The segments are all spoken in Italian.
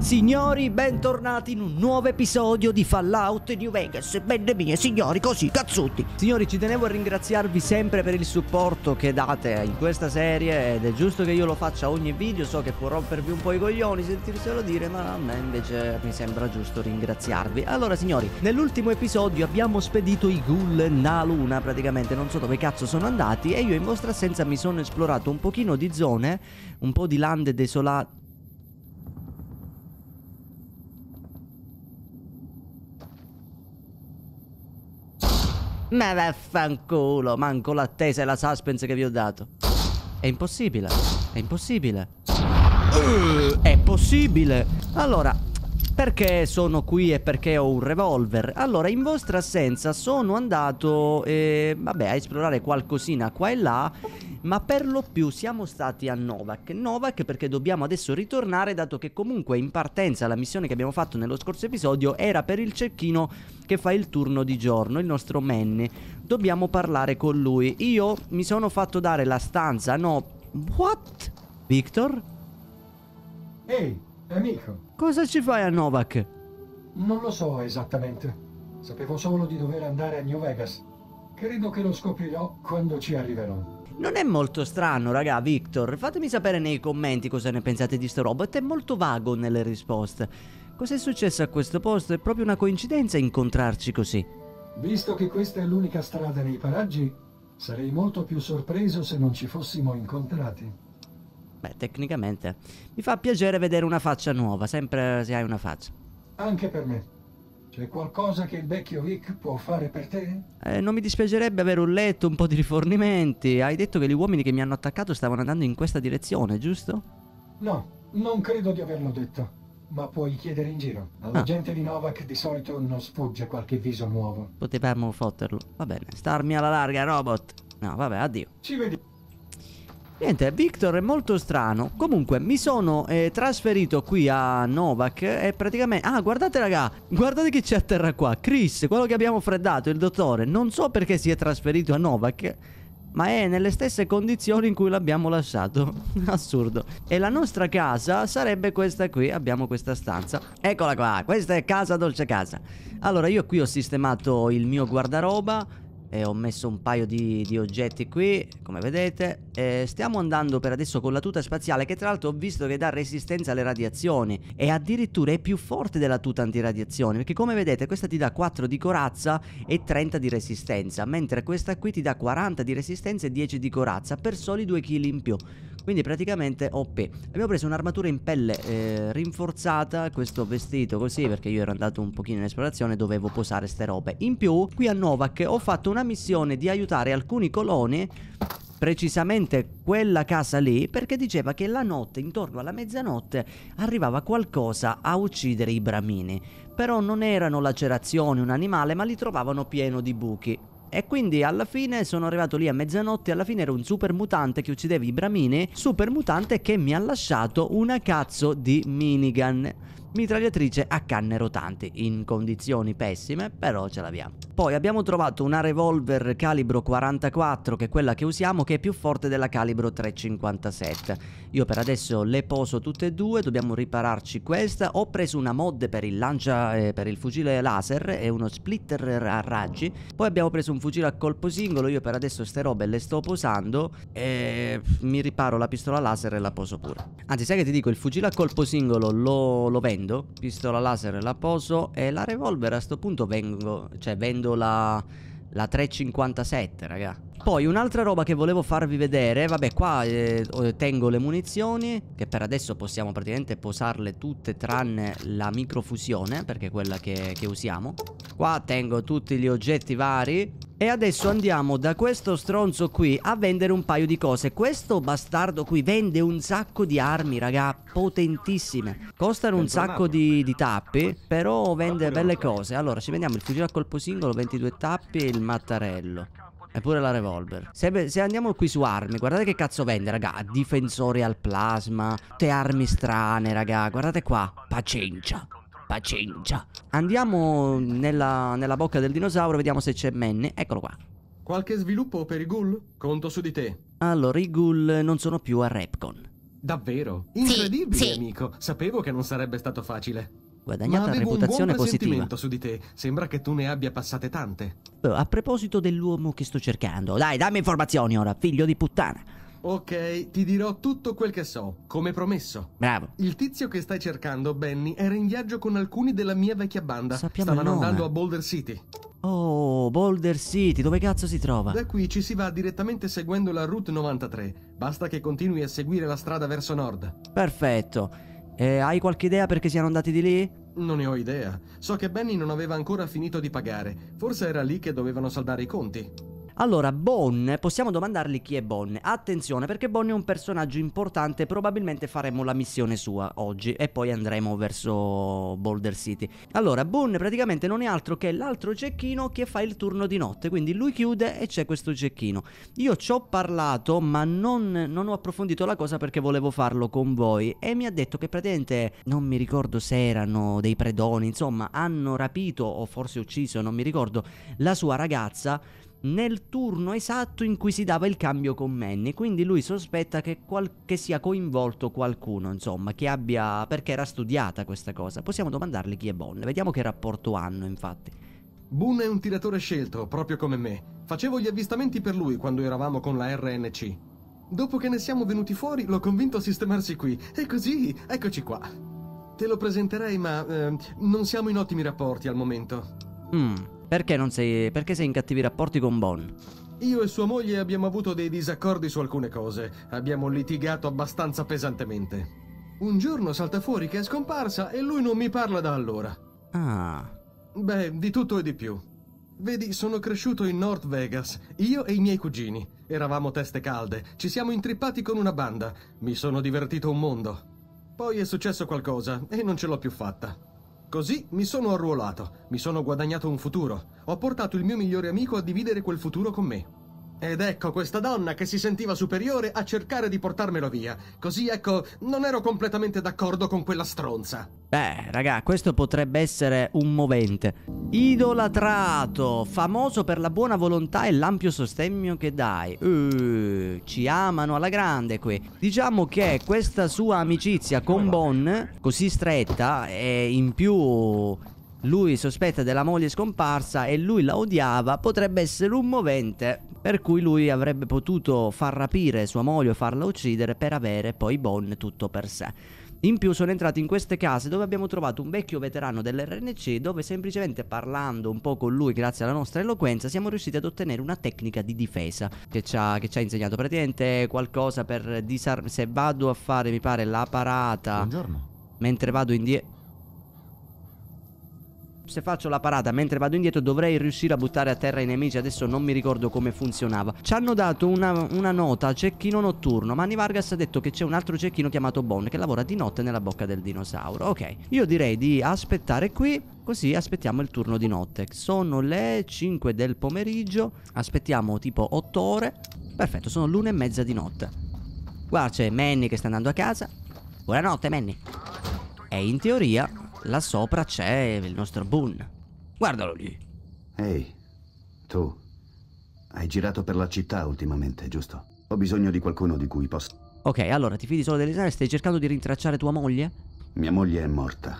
Signori, bentornati in un nuovo episodio di Fallout New Vegas. Belle mie, signori, così, cazzuti. Signori, ci tenevo a ringraziarvi sempre per il supporto che date in questa serie ed è giusto che io lo faccia ogni video. So che può rompervi un po' i coglioni sentirselo dire, ma a me invece mi sembra giusto ringraziarvi. Allora, signori, nell'ultimo episodio abbiamo spedito i ghoul na luna, praticamente non so dove cazzo sono andati e io in vostra assenza mi sono esplorato un pochino di zone, un po' di lande desolate Ma vaffanculo, manco l'attesa e la suspense che vi ho dato. È impossibile, è impossibile. È possibile. Allora, perché sono qui e perché ho un revolver? Allora, in vostra assenza sono andato, eh, vabbè, a esplorare qualcosina qua e là ma per lo più siamo stati a Novak. Novak perché dobbiamo adesso ritornare dato che comunque in partenza la missione che abbiamo fatto nello scorso episodio era per il cecchino che fa il turno di giorno, il nostro Manny. Dobbiamo parlare con lui. Io mi sono fatto dare la stanza, no... What? Victor? Ehi, amico. Cosa ci fai a Novak? Non lo so esattamente. Sapevo solo di dover andare a New Vegas. Credo che lo scoprirò quando ci arriverò. Non è molto strano, raga, Victor. Fatemi sapere nei commenti cosa ne pensate di sto robot. È molto vago nelle risposte. Cos'è successo a questo posto? È proprio una coincidenza incontrarci così. Visto che questa è l'unica strada nei paraggi, sarei molto più sorpreso se non ci fossimo incontrati. Beh, tecnicamente. Mi fa piacere vedere una faccia nuova, sempre se hai una faccia. Anche per me. C'è qualcosa che il vecchio Vic può fare per te? Eh, non mi dispiacerebbe avere un letto, un po' di rifornimenti. Hai detto che gli uomini che mi hanno attaccato stavano andando in questa direzione, giusto? No, non credo di averlo detto. Ma puoi chiedere in giro. Alla ah. gente di Novak di solito non sfugge qualche viso nuovo. Potevamo fotterlo. Va bene, starmi alla larga, robot. No, vabbè, addio. Ci vediamo. Niente, Victor è molto strano. Comunque, mi sono eh, trasferito qui a Novak e praticamente... Ah, guardate raga, guardate chi c'è a terra qua. Chris, quello che abbiamo freddato, il dottore. Non so perché si è trasferito a Novak, ma è nelle stesse condizioni in cui l'abbiamo lasciato. Assurdo. E la nostra casa sarebbe questa qui. Abbiamo questa stanza. Eccola qua, questa è casa dolce casa. Allora, io qui ho sistemato il mio guardaroba e ho messo un paio di, di oggetti qui come vedete. E stiamo andando per adesso con la tuta spaziale che tra l'altro ho visto che dà resistenza alle radiazioni. E addirittura è più forte della tuta antiradiazioni perché come vedete questa ti dà 4 di corazza e 30 di resistenza mentre questa qui ti dà 40 di resistenza e 10 di corazza per soli 2 kg in più quindi praticamente OP abbiamo preso un'armatura in pelle eh, rinforzata questo vestito così perché io ero andato un pochino in esplorazione dovevo posare ste robe. In più qui a Novak ho fatto una missione di aiutare alcuni coloni precisamente quella casa lì perché diceva che la notte intorno alla mezzanotte arrivava qualcosa a uccidere i bramini. Però non erano lacerazioni un animale ma li trovavano pieno di buchi e quindi alla fine sono arrivato lì a mezzanotte. Alla fine era un super mutante che uccideva i bramini. Super mutante che mi ha lasciato una cazzo di minigun mitragliatrice a canne rotanti, in condizioni pessime, però ce l'abbiamo. Poi abbiamo trovato una revolver calibro 44, che è quella che usiamo, che è più forte della calibro 357. Io per adesso le poso tutte e due, dobbiamo ripararci questa. Ho preso una mod per il lancia, eh, per il fucile laser e uno splitter a raggi. Poi abbiamo preso un fucile a colpo singolo, io per adesso ste robe le sto posando e mi riparo la pistola laser e la poso pure. Anzi, sai che ti dico, il fucile a colpo singolo lo, lo vendo prendo, pistola laser la poso e la revolver a sto punto vengo, cioè vendo la, la 357 raga. Poi un'altra roba che volevo farvi vedere, vabbè qua eh, tengo le munizioni che per adesso possiamo praticamente posarle tutte tranne la microfusione perché è quella che, che usiamo. Qua tengo tutti gli oggetti vari e adesso andiamo da questo stronzo qui a vendere un paio di cose. Questo bastardo qui vende un sacco di armi, raga, potentissime. Costano un sacco di, di tappi, però vende belle cose. Allora, ci vendiamo il fucile a colpo singolo, 22 tappi e il mattarello. E pure la revolver. Se, se, andiamo qui su armi, guardate che cazzo vende, raga. Difensori al plasma, tutte armi strane, raga. Guardate qua. Pacencia pazienza. Andiamo nella, nella bocca del dinosauro, vediamo se c'è Manny. Eccolo qua. Qualche sviluppo per i ghoul? Conto su di te. Allora, i ghoul non sono più a Repcon. Davvero? Incredibile, sì. amico. Sapevo che non sarebbe stato facile. Ma Guadagnata avevo reputazione un buon positiva. su di te. Sembra che tu ne abbia passate tante. Eh, A proposito dell'uomo che sto cercando, dai, dammi informazioni ora, figlio di puttana. Ok, ti dirò tutto quel che so, come promesso. Bravo. Il tizio che stai cercando, Benny, era in viaggio con alcuni della mia vecchia banda. Sappiamo Stavano andando a Boulder City. Oh, Boulder City, dove cazzo si trova? Da qui ci si va direttamente seguendo la Route 93. Basta che continui a seguire la strada verso nord. Perfetto. Eh, hai qualche idea perché siano andati di lì? Non ne ho idea. So che Benny non aveva ancora finito di pagare. Forse era lì che dovevano saldare i conti. Allora, Bonne, possiamo domandargli chi è Bonne. Attenzione, perché Bonne è un personaggio importante, probabilmente faremo la missione sua oggi e poi andremo verso Boulder City. Allora, Bonne praticamente non è altro che l'altro cecchino che fa il turno di notte, quindi lui chiude e c'è questo cecchino. Io ci ho parlato, ma non, non ho approfondito la cosa perché volevo farlo con voi e mi ha detto che praticamente, non mi ricordo se erano dei predoni, insomma, hanno rapito o forse ucciso, non mi ricordo, la sua ragazza nel turno esatto in cui si dava il cambio con Manny. Quindi lui sospetta che, qual- che sia coinvolto qualcuno, insomma, che abbia. perché era studiata questa cosa. Possiamo domandargli chi è Bonne. Vediamo che rapporto hanno, infatti. Boone è un tiratore scelto, proprio come me. Facevo gli avvistamenti per lui quando eravamo con la RNC. Dopo che ne siamo venuti fuori, l'ho convinto a sistemarsi qui. E così, eccoci qua. Te lo presenterei, ma eh, non siamo in ottimi rapporti al momento. Hmm, perché non sei. perché sei in cattivi rapporti con Bon? Io e sua moglie abbiamo avuto dei disaccordi su alcune cose. Abbiamo litigato abbastanza pesantemente. Un giorno salta fuori che è scomparsa e lui non mi parla da allora. Ah. Beh, di tutto e di più. Vedi, sono cresciuto in North Vegas, io e i miei cugini. Eravamo teste calde, ci siamo intrippati con una banda. Mi sono divertito un mondo. Poi è successo qualcosa e non ce l'ho più fatta. Così mi sono arruolato, mi sono guadagnato un futuro. Ho portato il mio migliore amico a dividere quel futuro con me. Ed ecco questa donna che si sentiva superiore a cercare di portarmelo via. Così ecco, non ero completamente d'accordo con quella stronza. Beh, raga, questo potrebbe essere un movente. Idolatrato, famoso per la buona volontà e l'ampio sostegno che dai. Eh, ci amano alla grande qui. Diciamo che questa sua amicizia con Bon, così stretta, e in più lui sospetta della moglie scomparsa e lui la odiava, potrebbe essere un movente per cui lui avrebbe potuto far rapire sua moglie o farla uccidere per avere poi Bon tutto per sé. In più sono entrati in queste case dove abbiamo trovato un vecchio veterano dell'RNC dove semplicemente parlando un po' con lui grazie alla nostra eloquenza siamo riusciti ad ottenere una tecnica di difesa che ci ha, che ci ha insegnato praticamente qualcosa per disarmare. Se vado a fare mi pare la parata Buongiorno. mentre vado indietro... Se faccio la parata mentre vado indietro dovrei riuscire a buttare a terra i nemici. Adesso non mi ricordo come funzionava. Ci hanno dato una, una nota cecchino notturno. Manny Vargas ha detto che c'è un altro cecchino chiamato Bon che lavora di notte nella bocca del dinosauro. Ok, io direi di aspettare qui. Così aspettiamo il turno di notte. Sono le 5 del pomeriggio. Aspettiamo tipo 8 ore. Perfetto, sono l'una e mezza di notte. Guarda, c'è Manny che sta andando a casa. Buonanotte, Manny. E in teoria là sopra c'è il nostro Boone. Guardalo lì. Ehi, tu. Hai girato per la città ultimamente, giusto? Ho bisogno di qualcuno di cui possa... Ok, allora ti fidi solo dell'Israele? Stai cercando di rintracciare tua moglie? Mia moglie è morta.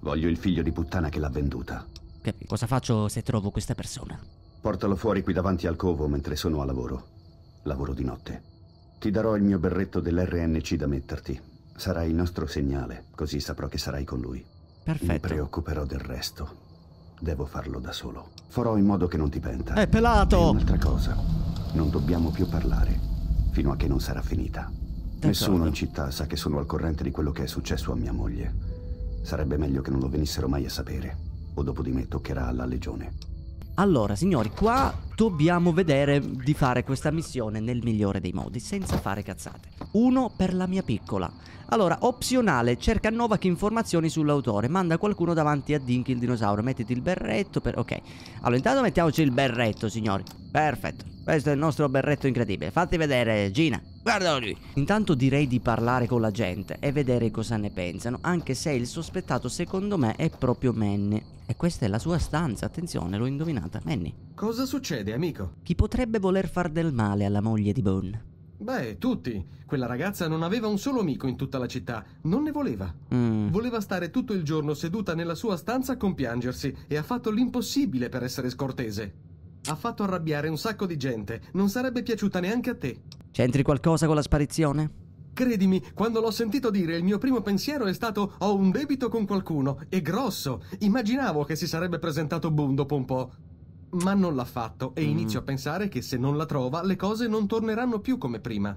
Voglio il figlio di puttana che l'ha venduta. Che, cosa faccio se trovo questa persona? Portalo fuori qui davanti al covo mentre sono a lavoro. Lavoro di notte. Ti darò il mio berretto dell'RNC da metterti. Sarà il nostro segnale, così saprò che sarai con lui. Mi Perfetto. preoccuperò del resto. Devo farlo da solo. Farò in modo che non ti penta. È E pelato! un'altra cosa. Non dobbiamo più parlare fino a che non sarà finita. Nessuno in città sa che sono al corrente di quello che è successo a mia moglie. Sarebbe meglio che non lo venissero mai a sapere. O dopo di me toccherà alla legione. Allora, signori, qua dobbiamo vedere di fare questa missione nel migliore dei modi, senza fare cazzate. Uno per la mia piccola. Allora, opzionale, cerca Novak informazioni sull'autore, manda qualcuno davanti a Dinky il dinosauro, mettiti il berretto per... Ok, allora intanto mettiamoci il berretto, signori. Perfetto, questo è il nostro berretto incredibile. Fatti vedere, Gina. Guardalo lì. Intanto direi di parlare con la gente e vedere cosa ne pensano, anche se il sospettato secondo me è proprio Manny. E questa è la sua stanza, attenzione, l'ho indovinata. Manny, Cosa succede, amico? chi potrebbe voler far del male alla moglie di Boone? Beh, tutti. Quella ragazza non aveva un solo amico in tutta la città. Non ne voleva. Mm. Voleva stare tutto il giorno seduta nella sua stanza a compiangersi e ha fatto l'impossibile per essere scortese. Ha fatto arrabbiare un sacco di gente. Non sarebbe piaciuta neanche a te. C'entri qualcosa con la sparizione? Credimi, quando l'ho sentito dire, il mio primo pensiero è stato ho un debito con qualcuno, e grosso. Immaginavo che si sarebbe presentato Boone dopo un po'. Ma non l'ha fatto e Mm. inizio a pensare che se non la trova le cose non torneranno più come prima.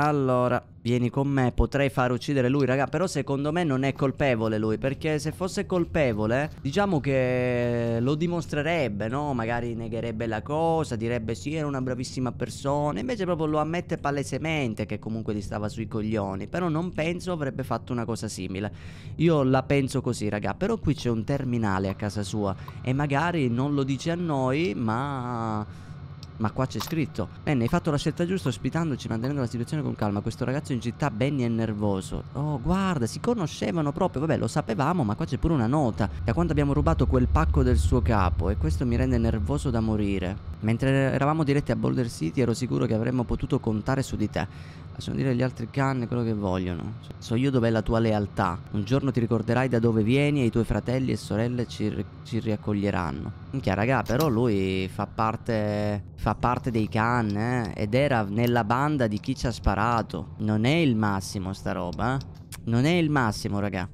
Allora, vieni con me, potrei far uccidere lui, raga, però secondo me non è colpevole lui, perché se fosse colpevole, diciamo che lo dimostrerebbe, no? Magari negherebbe la cosa, direbbe sì, era una bravissima persona, invece proprio lo ammette palesemente che comunque gli stava sui coglioni, però non penso avrebbe fatto una cosa simile. Io la penso così, raga, però qui c'è un terminale a casa sua e magari non lo dice a noi, ma... Ma qua c'è scritto. Benny hai fatto la scelta giusta ospitandoci mantenendo la situazione con calma. Questo ragazzo in città Benny è nervoso. Oh guarda si conoscevano proprio. Vabbè lo sapevamo ma qua c'è pure una nota. Da quando abbiamo rubato quel pacco del suo capo E questo mi rende nervoso da morire. Mentre eravamo diretti a Boulder City ero sicuro che avremmo potuto contare su di te Lasciamo dire agli altri can quello che vogliono So io dov'è la tua lealtà Un giorno ti ricorderai da dove vieni E i tuoi fratelli e sorelle ci, ci riaccoglieranno Minchia raga però lui fa parte Fa parte dei can eh? Ed era nella banda di chi ci ha sparato Non è il massimo sta roba eh? Non è il massimo raga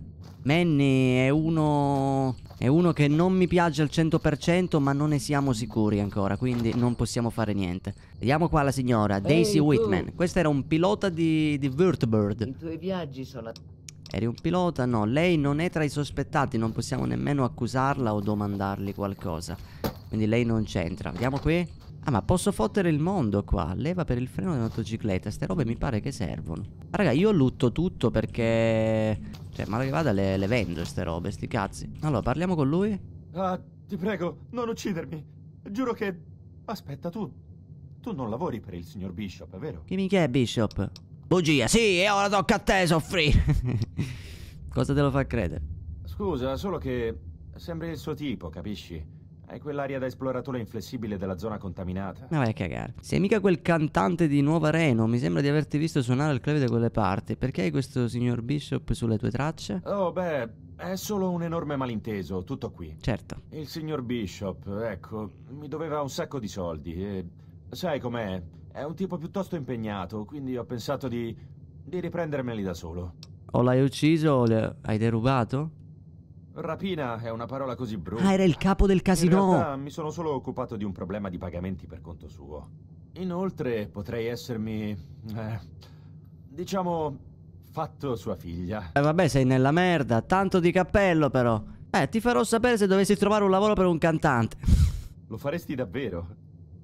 Manny è uno È uno che non mi piace al 100% Ma non ne siamo sicuri ancora Quindi non possiamo fare niente Vediamo qua la signora Daisy tu. Whitman Questo era un pilota di, di Vertibird I tuoi viaggi sono... Eri un pilota? No, lei non è tra i sospettati, non possiamo nemmeno accusarla o domandargli qualcosa. Quindi lei non c'entra. Vediamo qui. Ah, ma posso fottere il mondo qua. Leva per il freno della motocicletta. Ste robe mi pare che servono. Ma raga, io lutto tutto perché... Cioè, male che vada le, le vendo ste robe, sti cazzi. Allora, parliamo con lui? Ah, ti prego, non uccidermi. Giuro che... Aspetta, tu... Tu non lavori per il signor Bishop, è vero? Chi minchia è Bishop? Bugia, sì, e ora tocca a te soffrire. Cosa te lo fa credere? Scusa, solo che... Sembri il suo tipo, capisci? Hai quell'aria da esploratore inflessibile della zona contaminata. Ma vai a cagare. Sei mica quel cantante di Nuova Reno. Mi sembra di averti visto suonare il clave da quelle parti. Perché hai questo signor Bishop sulle tue tracce? Oh, beh, è solo un enorme malinteso, tutto qui. Certo. Il signor Bishop, ecco, mi doveva un sacco di soldi e... Sai com'è? È un tipo piuttosto impegnato, quindi ho pensato di... di riprendermeli da solo. O l'hai ucciso o le- hai derubato? Rapina è una parola così brutta. Ah, era il capo del In casino. realtà mi sono solo occupato di un problema di pagamenti per conto suo. Inoltre potrei essermi... eh, diciamo... fatto sua figlia. Eh, vabbè, sei nella merda. Tanto di cappello, però. Eh, ti farò sapere se dovessi trovare un lavoro per un cantante. Lo faresti davvero?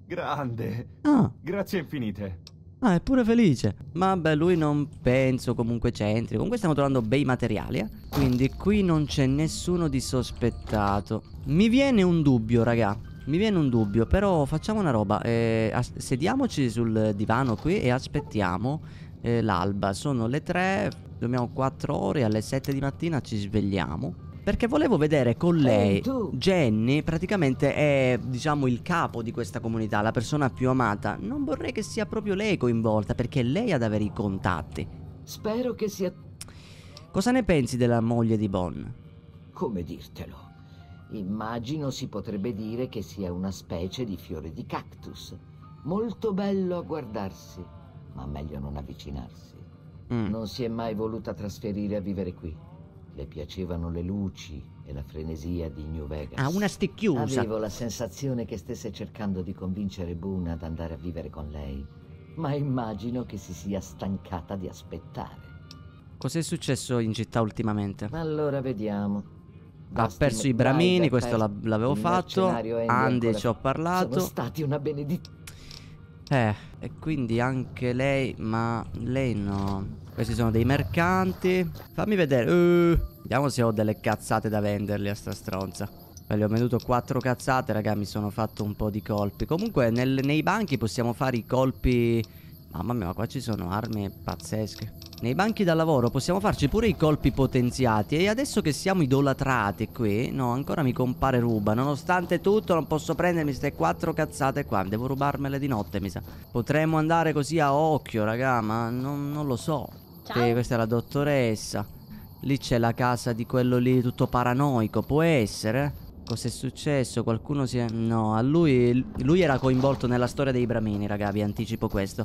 Grande. Ah, Grazie infinite. Ah, è pure felice. Vabbè, lui non penso comunque c'entri. Comunque stiamo trovando bei materiali, eh. Quindi qui non c'è nessuno di sospettato. Mi viene un dubbio, raga. Mi viene un dubbio, però facciamo una roba. Eh, sediamoci sul divano qui e aspettiamo eh, l'alba. Sono le 3, dormiamo 4 ore, alle 7 di mattina ci svegliamo. Perché volevo vedere con lei. Jenny praticamente è, diciamo, il capo di questa comunità, la persona più amata. Non vorrei che sia proprio lei coinvolta, perché è lei ad avere i contatti. Spero che sia... Cosa ne pensi della moglie di Bon? come dirtelo. Immagino si potrebbe dire che sia una specie di fiore di cactus. Molto bello a guardarsi, ma meglio non avvicinarsi. Mm. Non si è mai voluta trasferire a vivere qui. Le piacevano le luci e la frenesia di New Vegas. Ah, una sticchiusa. Avevo la sensazione che stesse cercando di convincere Boone ad andare a vivere con lei, ma immagino che si sia stancata di aspettare. Cos'è successo in città ultimamente? Allora vediamo. Ha perso i bramini, questo l'avevo fatto. ancora- ci ho parlato. Sono stati una benedizione. Eh, e quindi anche lei, ma lei no. Questi sono dei mercanti. Fammi vedere. Uh, vediamo se ho delle cazzate da venderli a sta stronza. Beh, le ho venduto quattro cazzate, raga, mi sono fatto un po' di colpi. Comunque nel- nei banchi possiamo fare i colpi Mamma mia, ma qua ci sono armi pazzesche. Nei banchi da lavoro possiamo farci pure i colpi potenziati E adesso che siamo idolatrati qui No, ancora mi compare ruba Nonostante tutto non posso prendermi queste quattro cazzate qua Devo rubarmele di notte mi sa Potremmo andare così a occhio raga Ma non, non lo so Ciao. questa è la dottoressa Lì c'è la casa di quello lì tutto paranoico Può essere? Cos'è successo? Qualcuno si è... No, a lui... Lui era coinvolto nella storia dei bramini, raga, vi anticipo questo.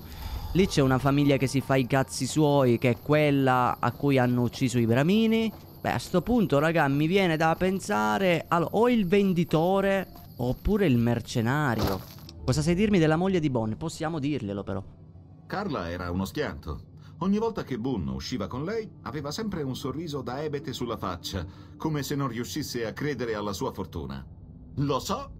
Lì c'è una famiglia che si fa i cazzi suoi, che è quella a cui hanno ucciso i bramini. Beh, a sto punto, raga, mi viene da pensare... Allora, o il venditore, oppure il mercenario. Cosa sai dirmi della moglie di Bonn? Possiamo dirglielo, però. Carla era uno schianto. Ogni volta che Boone usciva con lei, aveva sempre un sorriso da ebete sulla faccia, come se non riuscisse a credere alla sua fortuna. Lo so,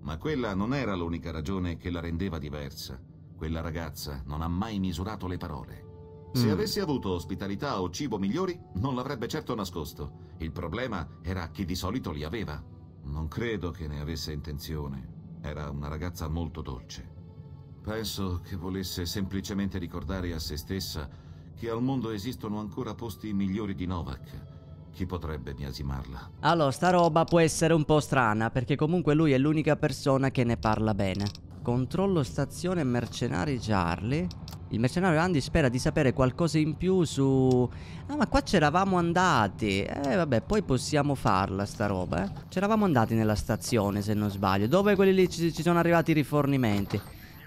ma quella non era l'unica ragione che la rendeva diversa. Quella ragazza non ha mai misurato le parole. Se mm. avesse avuto ospitalità o cibo migliori, non l'avrebbe certo nascosto. Il problema era che di solito li aveva. Non credo che ne avesse intenzione. Era una ragazza molto dolce. Penso che volesse semplicemente ricordare a se stessa che al mondo esistono ancora posti migliori di Novak. Chi potrebbe biasimarla? Allora, sta roba può essere un po' strana, perché comunque lui è l'unica persona che ne parla bene. Controllo stazione mercenari Charlie. Il mercenario Andy spera di sapere qualcosa in più su... Ah, ma qua c'eravamo andati. Eh, vabbè, poi possiamo farla sta roba, eh. C'eravamo andati nella stazione, se non sbaglio. Dove quelli lì ci, ci sono arrivati i rifornimenti.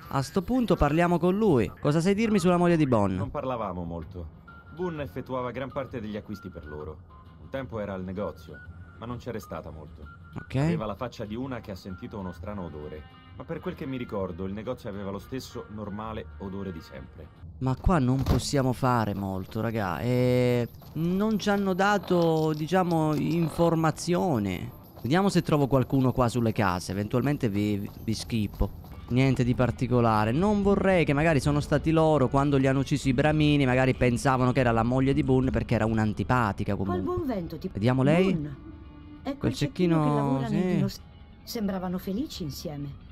A sto punto parliamo con lui. Cosa sai dirmi sulla moglie di Bonn? Non parlavamo molto. Boone effettuava gran parte degli acquisti per loro. Un tempo era al negozio, ma non c'è restata molto. Ok. Aveva la faccia di una che ha sentito uno strano odore. Ma per quel che mi ricordo, il negozio aveva lo stesso normale odore di sempre. Ma qua non possiamo fare molto, raga. E non ci hanno dato, diciamo, informazioni. Vediamo se trovo qualcuno qua sulle case. Eventualmente vi, vi schippo. Niente di particolare Non vorrei che magari sono stati loro Quando li hanno ucciso i bramini Magari pensavano che era la moglie di Boone Perché era un'antipatica comunque buon vento ti... Vediamo lei Boone. Ecco Quel cecchino, cecchino sì. Sembravano felici insieme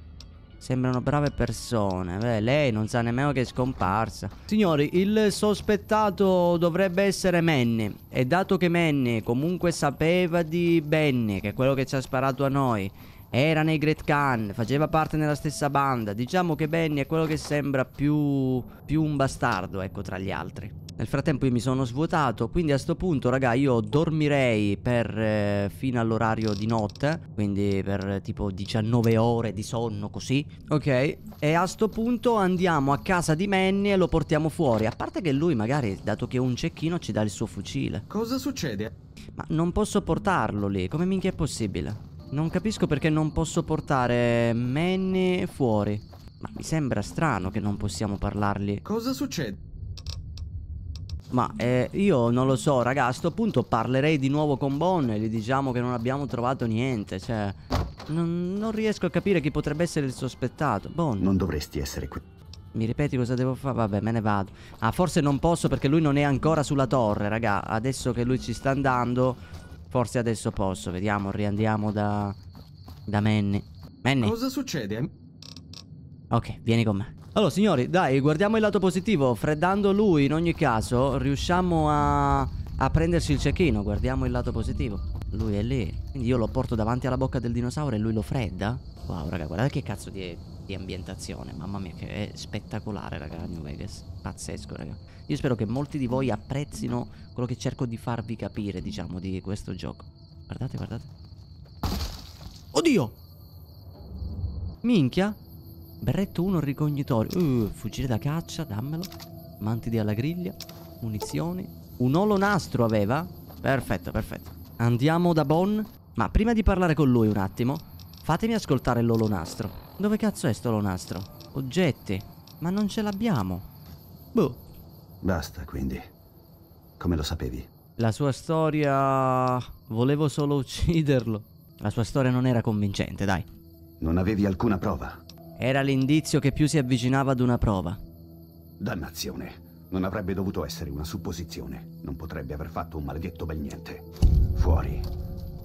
Sembrano brave persone. Beh, lei non sa nemmeno che è scomparsa. Signori, il sospettato dovrebbe essere Manny. E dato che Manny comunque sapeva di Benny, che è quello che ci ha sparato a noi, era nei Great Khan, faceva parte della stessa banda. Diciamo che Benny è quello che sembra più, più un bastardo, ecco, tra gli altri. Nel frattempo io mi sono svuotato, quindi a sto punto, raga, io dormirei per eh, fino all'orario di notte, quindi per eh, tipo 19 ore di sonno così, ok? E a sto punto andiamo a casa di Manny e lo portiamo fuori, a parte che lui magari, dato che è un cecchino, ci dà il suo fucile. Cosa succede? Ma non posso portarlo lì, come minchia è possibile? Non capisco perché non posso portare Manny fuori. Ma mi sembra strano che non possiamo parlargli. Cosa succede? Ma eh, io non lo so, raga, a sto punto parlerei di nuovo con Bon e gli diciamo che non abbiamo trovato niente, cioè... Non, non riesco a capire chi potrebbe essere il sospettato. Bon. Non dovresti essere qui. Mi ripeti cosa devo fare? Vabbè, me ne vado. Ah, forse non posso perché lui non è ancora sulla torre, raga. Adesso che lui ci sta andando, Forse adesso posso, vediamo, riandiamo da... Da Manny. Manny. Cosa succede? Ok, vieni con me. Allora, signori, dai, guardiamo il lato positivo. Freddando lui, in ogni caso, riusciamo a... A prendersi il cecchino, guardiamo il lato positivo. Lui è lì. Quindi io lo porto davanti alla bocca del dinosauro e lui lo fredda? Wow, raga, guardate che cazzo di, di ambientazione. Mamma mia, che è spettacolare, raga, New Vegas. Pazzesco, raga. Io spero che molti di voi apprezzino quello che cerco di farvi capire, diciamo, di questo gioco. Guardate, guardate. Oddio! Minchia. Berretto 1 ricognitorio. Uh, fucile da caccia, dammelo. Mantidi alla griglia. Munizioni. Un olonastro aveva? Perfetto, perfetto. Andiamo da Bonn. Ma prima di parlare con lui un attimo, fatemi ascoltare l'olonastro. Dove cazzo è sto olonastro? Oggetti. Ma non ce l'abbiamo. Boh. Basta, quindi. Come lo sapevi? La sua storia... Volevo solo ucciderlo. La sua storia non era convincente, dai. Non avevi alcuna prova? Era l'indizio che più si avvicinava ad una prova. Dannazione. Non avrebbe dovuto essere una supposizione. Non potrebbe aver fatto un maledetto bel niente. Fuori.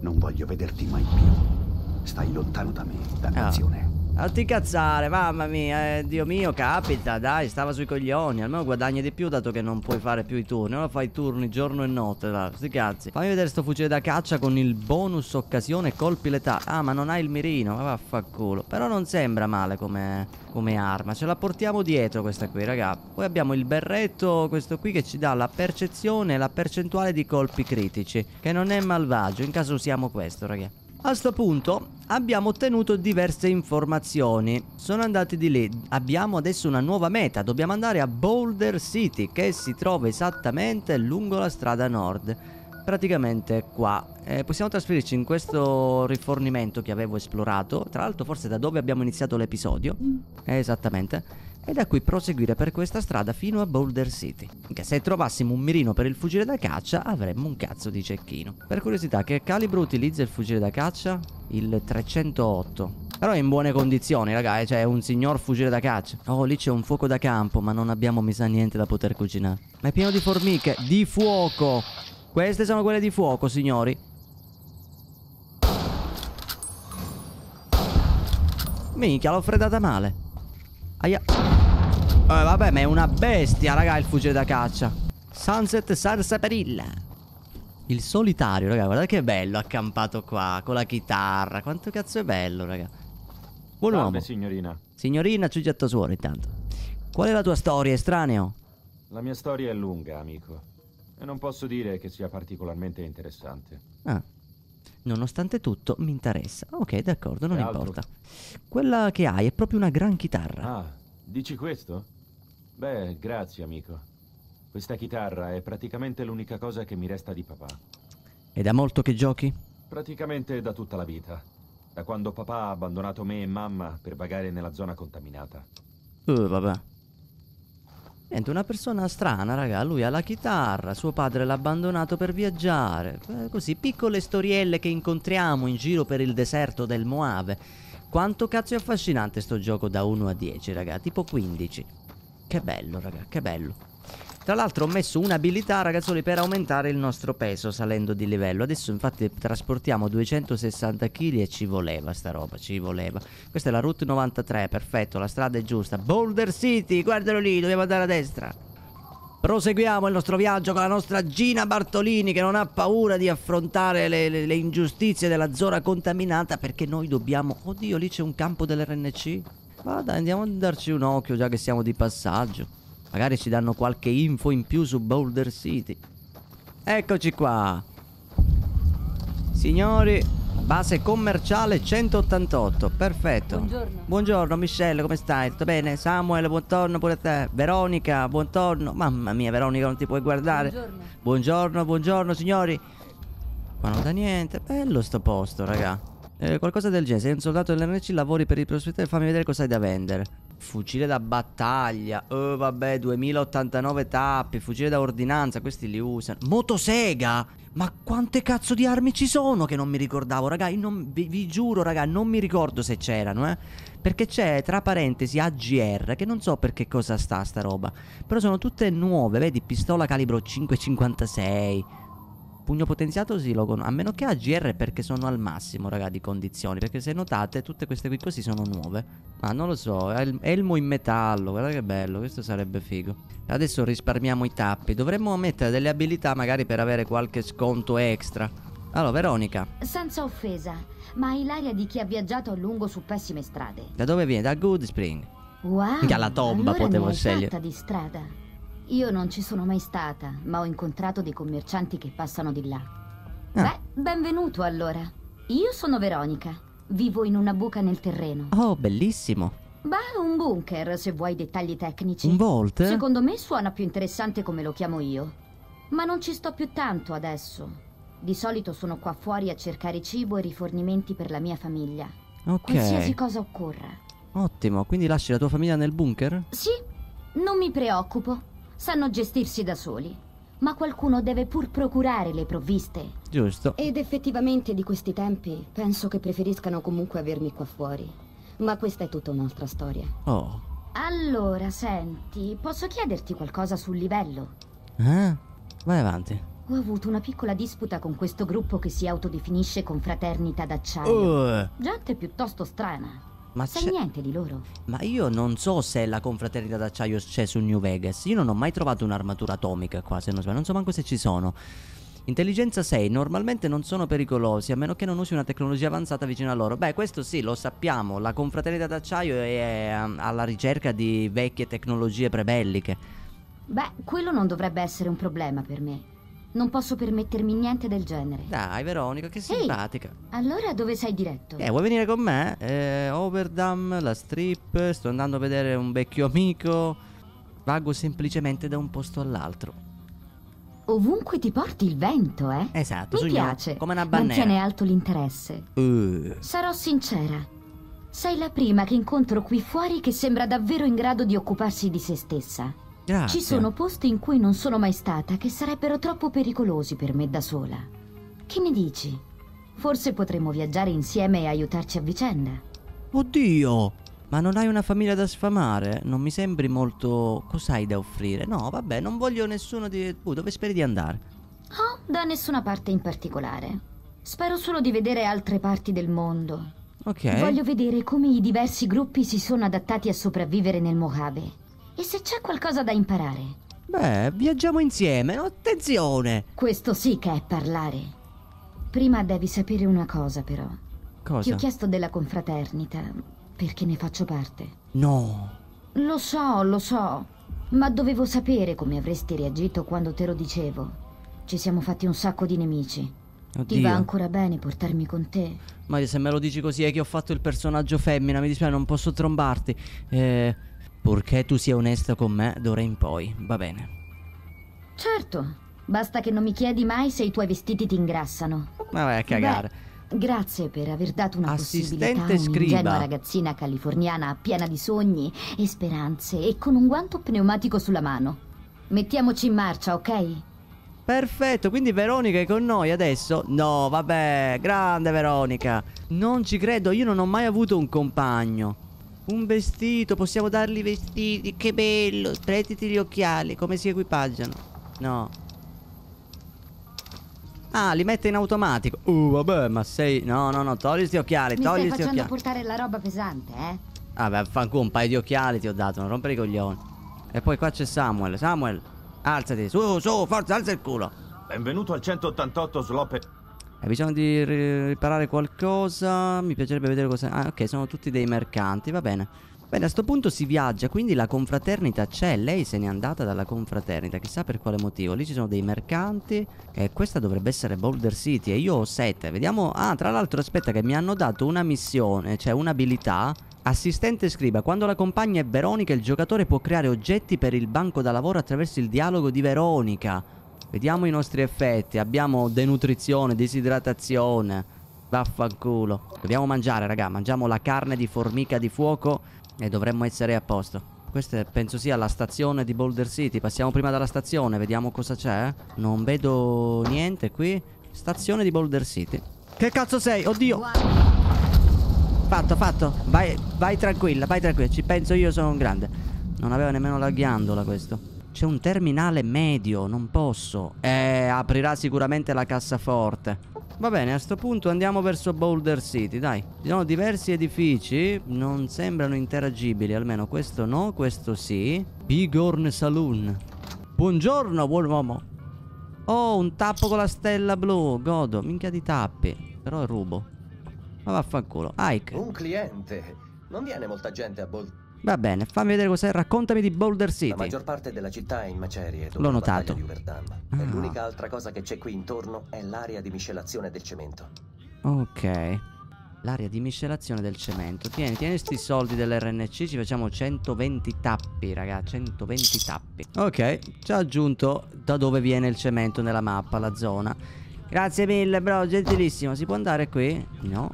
Non voglio vederti mai più. Stai lontano da me, dannazione. Ah. Non ti cazzare, mamma mia, eh, Dio mio, capita, dai, stava sui coglioni. Almeno guadagni di più dato che non puoi fare più i turni. Ora fai turni giorno e notte, dai, sti cazzi. Fammi vedere sto fucile da caccia con il bonus occasione colpi letali. Ah, ma non hai il mirino, ma vaffanculo. Però non sembra male come, come arma. Ce la portiamo dietro questa qui, raga. Poi abbiamo il berretto, questo qui che ci dà la percezione e la percentuale di colpi critici. Che non è malvagio, in caso usiamo questo, raga. A sto punto abbiamo ottenuto diverse informazioni. Sono andati di lì. Abbiamo adesso una nuova meta. Dobbiamo andare a Boulder City, che si trova esattamente lungo la strada nord. Praticamente qua. Eh, possiamo trasferirci in questo rifornimento che avevo esplorato. Tra l'altro, forse da dove abbiamo iniziato l'episodio. Eh, esattamente e da qui proseguire per questa strada fino a Boulder City. Che se trovassimo un mirino per il fucile da caccia avremmo un cazzo di cecchino. Per curiosità, che calibro utilizza il fucile da caccia? Il 308. Però è in buone condizioni, raga, eh, cioè è un signor fucile da caccia. Oh, lì c'è un fuoco da campo, ma non abbiamo mi sa niente da poter cucinare. Ma è pieno di formiche, di fuoco! Queste sono quelle di fuoco, signori. Minchia, l'ho freddata male. Aia. Eh, vabbè, ma è una bestia, raga, il fucile da caccia. Sunset Sarsaparilla. Il solitario, raga, guardate che bello accampato qua, con la chitarra. Quanto cazzo è bello, raga. Buon Salve, uomo. signorina. Signorina, ci getto suolo intanto. Qual è la tua storia, estraneo? La mia storia è lunga, amico. E non posso dire che sia particolarmente interessante. Ah. Nonostante tutto, mi interessa. Ok, d'accordo, non altro? importa. Quella che hai è proprio una gran chitarra. Ah, dici questo? Beh, grazie, amico. Questa chitarra è praticamente l'unica cosa che mi resta di papà. È da molto che giochi? Praticamente da tutta la vita. Da quando papà ha abbandonato me e mamma per vagare nella zona contaminata. Uh, vabbè. Niente, una persona strana, raga. Lui ha la chitarra, suo padre l'ha abbandonato per viaggiare. Eh, così, piccole storielle che incontriamo in giro per il deserto del Moave. Quanto cazzo è affascinante sto gioco da 1 a 10, raga. Tipo 15. Che bello, raga, che bello. Tra l'altro ho messo un'abilità ragazzoli per aumentare il nostro peso salendo di livello Adesso infatti trasportiamo 260 kg e ci voleva sta roba, ci voleva Questa è la Route 93, perfetto, la strada è giusta Boulder City, guardalo lì, dobbiamo andare a destra Proseguiamo il nostro viaggio con la nostra Gina Bartolini che non ha paura di affrontare le, le- le ingiustizie della zona contaminata perché noi dobbiamo... Oddio, lì c'è un campo dell'RNC. Vada, andiamo a darci un occhio già che siamo di passaggio. Magari ci danno qualche info in più su Boulder City. Eccoci qua. Signori, base commerciale 188, perfetto. Buongiorno. Buongiorno Michelle, come stai? Tutto bene? Samuel, buongiorno pure a te. Veronica, buongiorno. Mamma mia, Veronica, non ti puoi guardare. Buongiorno. Buongiorno, buongiorno signori. Qua non da niente. Bello sto posto, raga. Eh, qualcosa del genere. Sei un soldato dell'NC, lavori per il prospettatore. Fammi vedere cosa hai da vendere. Fucile da battaglia. Oh, vabbè, 2089 tappi. Fucile da ordinanza. Questi li usano. Motosega. Ma quante cazzo di armi ci sono che non mi ricordavo, raga? Non, vi, vi giuro, raga, non mi ricordo se c'erano, eh. Perché c'è tra parentesi AGR, che non so per che cosa sta sta roba. Però sono tutte nuove, vedi? Pistola calibro 556. Pugno potenziato conosco. A meno che AGR perché sono al massimo, raga, di condizioni. Perché se notate, tutte queste qui così sono nuove. Ma non lo so, è il- elmo in metallo, guarda che bello, questo sarebbe figo. Adesso risparmiamo i tappi. Dovremmo mettere delle abilità magari per avere qualche sconto extra. Allora, Veronica, Senza offesa, ma hai l'aria di chi ha viaggiato a lungo su pessime strade. da dove vieni? Da Good Spring. Wow! Mica la tomba allora potevo scegliere. di strada. Io non ci sono mai stata, ma ho incontrato dei commercianti che passano di là. Ah. Beh, benvenuto allora. Io sono Veronica. Vivo in una buca nel terreno. Oh, bellissimo. Beh, un bunker, se vuoi dettagli tecnici. Un vault? Secondo me suona più interessante come lo chiamo io. Ma non ci sto più tanto adesso. Di solito sono qua fuori a cercare cibo e rifornimenti per la mia famiglia. Qualsiasi Ok. cosa occorra. Ottimo, quindi lasci la tua famiglia nel bunker? Sì, non mi preoccupo. Sanno gestirsi da soli. Ma qualcuno deve pur procurare le provviste. Giusto. Ed effettivamente di questi tempi penso che preferiscano comunque avermi qua fuori. Ma questa è tutta un'altra storia. Oh. Allora, senti, posso chiederti qualcosa sul livello? Eh? Vai avanti. Ho avuto una piccola disputa con questo gruppo che si autodefinisce confraternita d'acciaio. Uh, Gente piuttosto strana. Ma Sai niente di loro? Ma io non so se la confraternita d'acciaio c'è su New Vegas. Io non ho mai trovato un'armatura atomica qua, se non sbaglio. Non so manco se ci sono. Intelligenza 6, normalmente non sono pericolosi a meno che non usi una tecnologia avanzata vicino a loro. Beh, questo sì, lo sappiamo. La confraternita d'acciaio è alla ricerca di vecchie tecnologie prebelliche. Beh, quello non dovrebbe essere un problema per me. Non posso permettermi niente del genere. Dai, Veronica, che simpatica. Ehi, allora dove sei diretto? Eh, vuoi venire con me? Eh, Overdam, la strip, sto andando a vedere un vecchio amico. Vago semplicemente da un posto all'altro. Ovunque ti porti il vento, eh? Esatto, Mi piace. Come una bandiera. Mantiene alto l'interesse. Uh. Sarò sincera. Sei la prima che incontro qui fuori che sembra davvero in grado di occuparsi di se stessa. Grazie. Ci sono posti in cui non sono mai stata che sarebbero troppo pericolosi per me da sola. Che ne dici? Forse potremmo viaggiare insieme e aiutarci a vicenda. Oddio! Ma non hai una famiglia da sfamare? Non mi sembri molto... Cos'hai da offrire? No, vabbè, non voglio nessuno di... Uh, dove speri di andare? Oh, da nessuna parte in particolare. Spero solo di vedere altre parti del mondo. Ok. Voglio vedere come i diversi gruppi si sono adattati a sopravvivere nel Mojave. E se c'è qualcosa da imparare? Beh, viaggiamo insieme, attenzione! Questo sì che è parlare. Prima devi sapere una cosa, però. Cosa? Ti ho chiesto della confraternita, perché ne faccio parte. No. Lo so, lo so. Ma dovevo sapere come avresti reagito quando te lo dicevo. Ci siamo fatti un sacco di nemici. Oddio. Ti va ancora bene portarmi con te? Ma se me lo dici così è che ho fatto il personaggio femmina, mi dispiace, non posso trombarti. Eh... Purché tu sia onesta con me d'ora in poi, va bene. Certo, basta che non mi chiedi mai se i tuoi vestiti ti ingrassano. Ma vai a cagare. Beh, grazie per aver dato una Assistente possibilità a un'ingenua ragazzina californiana piena di sogni e speranze e con un guanto pneumatico sulla mano. Mettiamoci in marcia, ok? Perfetto, quindi Veronica è con noi adesso? No, vabbè, grande Veronica. Non ci credo, io non ho mai avuto un compagno. Un vestito, possiamo dargli i vestiti. Che bello. Prenditi gli occhiali. Come si equipaggiano? No. Ah, li mette in automatico. Uh, vabbè, ma sei... No, no, no, togli questi occhiali, Mi togli questi occhiali. Mi portare la roba pesante, eh? Vabbè, fanculo, un paio di occhiali ti ho dato, non rompere i coglioni. E poi qua c'è Samuel. Samuel, alzati, su, su, forza, alza il culo. Benvenuto al 188 Slope... Hai bisogno di riparare qualcosa? Mi piacerebbe vedere cosa... Ah, ok, sono tutti dei mercanti, va bene. Bene, a sto punto si viaggia, quindi la confraternita c'è, lei se n'è andata dalla confraternita, chissà per quale motivo. Lì ci sono dei mercanti e questa dovrebbe essere Boulder City e io ho sette. Vediamo... Ah, tra l'altro aspetta che mi hanno dato una missione, cioè un'abilità. Assistente scriba, quando la compagna è Veronica il giocatore può creare oggetti per il banco da lavoro attraverso il dialogo di Veronica. Vediamo i nostri effetti. Abbiamo denutrizione, disidratazione. Vaffanculo. Dobbiamo mangiare, raga. Mangiamo la carne di formica di fuoco e dovremmo essere a posto. Questa penso sia la stazione di Boulder City. Passiamo prima dalla stazione, vediamo cosa c'è. Non vedo niente qui. Stazione di Boulder City. Che cazzo sei? Oddio! Fatto, fatto. Vai, vai tranquilla, vai tranquilla. Ci penso io, sono un grande. Non aveva nemmeno la ghiandola questo. C'è un terminale medio, non posso. Eh, aprirà sicuramente la cassaforte. Va bene, a sto punto andiamo verso Boulder City, dai. Ci sono diversi edifici, non sembrano interagibili, almeno questo no, questo sì. Bigorn Saloon. Buongiorno, buon uomo. Oh, un tappo con la stella blu, godo, minchia di tappi. Però rubo. Ma vaffanculo. Ike. Un cliente. Non viene molta gente a Boulder Va bene, fammi vedere cos'è. Raccontami di Boulder City. La maggior parte della città è in macerie. L'ho notato. Ah. E l'unica altra cosa che c'è qui intorno è l'area di miscelazione del cemento. Ok. L'area di miscelazione del cemento. Tieni, tieni questi soldi dell'RNC. Ci facciamo 120 tappi, raga. 120 tappi. Ok, ci ha aggiunto da dove viene il cemento nella mappa, la zona. Grazie mille, bro. Gentilissimo. Si può andare qui? No.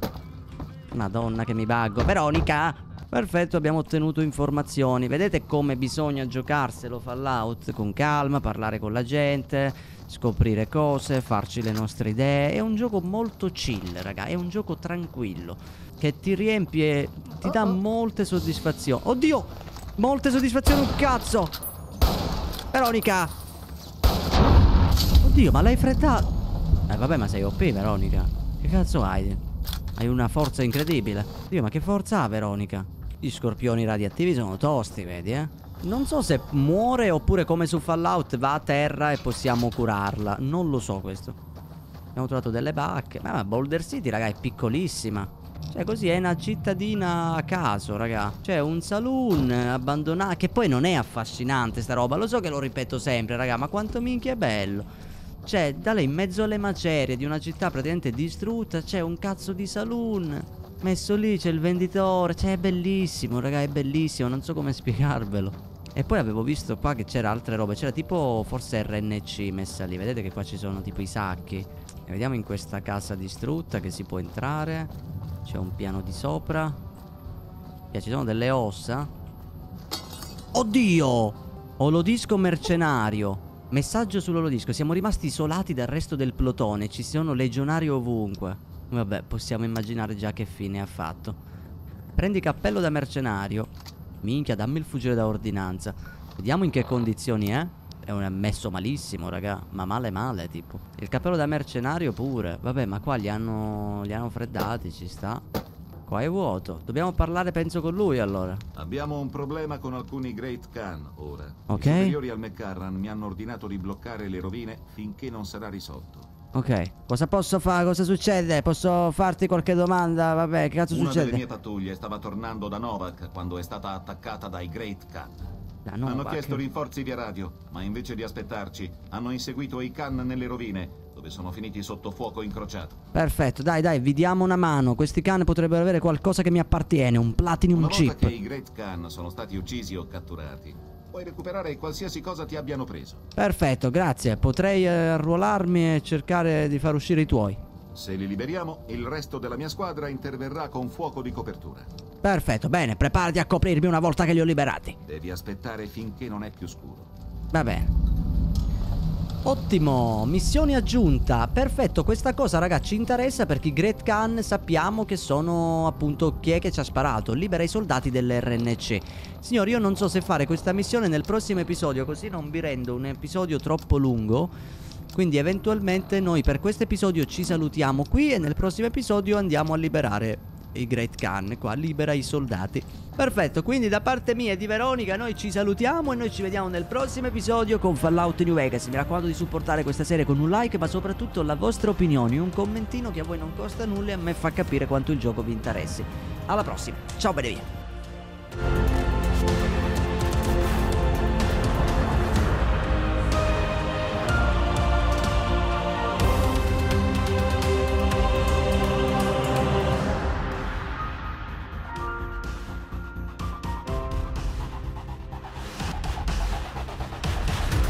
Madonna che mi baggo. Veronica! Perfetto, abbiamo ottenuto informazioni. Vedete come bisogna giocarselo Fallout con calma, parlare con la gente, scoprire cose, farci le nostre idee. È un gioco molto chill, raga, è un gioco tranquillo che ti riempie, ti dà molte soddisfazioni. Oddio! Molte soddisfazioni un cazzo! Veronica! Oddio, ma l'hai freddata? Eh vabbè, ma sei OP, Veronica. Che cazzo hai? Hai una forza incredibile. Dio, ma che forza ha Veronica? Gli scorpioni radioattivi sono tosti, vedi, eh? Non so se muore oppure come su Fallout va a terra e possiamo curarla. Non lo so questo. Abbiamo trovato delle bacche. Ma Boulder City, raga, è piccolissima. Cioè così è una cittadina a caso, raga. Cioè un saloon abbandonato. Che poi non è affascinante sta roba. Lo so che lo ripeto sempre, raga. Ma quanto minchia è bello. Cioè, da lì in mezzo alle macerie di una città praticamente distrutta. C'è un cazzo di saloon. Messo lì c'è il venditore. Cioè, è bellissimo, raga. È bellissimo. Non so come spiegarvelo. E poi avevo visto qua che c'era altre robe. C'era tipo forse RNC messa lì. Vedete che qua ci sono tipo i sacchi. E vediamo in questa casa distrutta che si può entrare. C'è un piano di sopra. Yeah, ci sono delle ossa. Oddio! Olodisco mercenario. Messaggio sull'olodisco. Siamo rimasti isolati dal resto del plotone. Ci sono legionari ovunque. Vabbè, possiamo immaginare già che fine ha fatto. Prendi cappello da mercenario. Minchia, dammi il fucile da ordinanza. Vediamo in che condizioni è. È messo malissimo, raga. Ma male male, tipo. Il cappello da mercenario pure. Vabbè, ma qua li hanno, li hanno freddati, ci sta. Qua è vuoto. Dobbiamo parlare, penso, con lui, allora. Abbiamo un problema con alcuni Great Khan, ora. Ok. I superiori al McCarran mi hanno ordinato di bloccare le rovine finché non sarà risolto. Ok, cosa posso fare? Cosa succede? Posso farti qualche domanda? Vabbè, che cazzo Una succede? delle mie pattuglie stava tornando da Novak quando è stata attaccata dai Great Khan. Da Hanno Novak. chiesto rinforzi via radio, ma invece di aspettarci, hanno inseguito i Khan nelle rovine, dove sono finiti sotto fuoco incrociato. Perfetto, dai, dai, vi diamo una mano. Questi can potrebbero avere qualcosa che mi appartiene, un platinum Una volta chip. che i Great Khan sono stati uccisi o catturati, puoi recuperare qualsiasi cosa ti abbiano preso. Perfetto, grazie. Potrei eh, arruolarmi e cercare di far uscire i tuoi. Se li liberiamo, il resto della mia squadra interverrà con fuoco di copertura. Perfetto, bene, preparati a coprirmi una volta che li ho liberati. Devi aspettare finché non è più scuro. Va bene. Ottimo, missione aggiunta. Perfetto, questa cosa ragazzi ci interessa perché i Great Khan sappiamo che sono appunto chi è che ci ha sparato. Libera i soldati dell'RNC. Signori, io non so se fare questa missione nel prossimo episodio, così non vi rendo un episodio troppo lungo. Quindi eventualmente noi per questo episodio ci salutiamo qui e nel prossimo episodio andiamo a liberare i Great Khan qua, libera i soldati. Perfetto, quindi da parte mia e di Veronica noi ci salutiamo e noi ci vediamo nel prossimo episodio con Fallout New Vegas. Mi raccomando di supportare questa serie con un like, ma soprattutto la vostra opinione, un commentino che a voi non costa nulla e a me fa capire quanto il gioco vi interessi. Alla prossima, ciao bene via.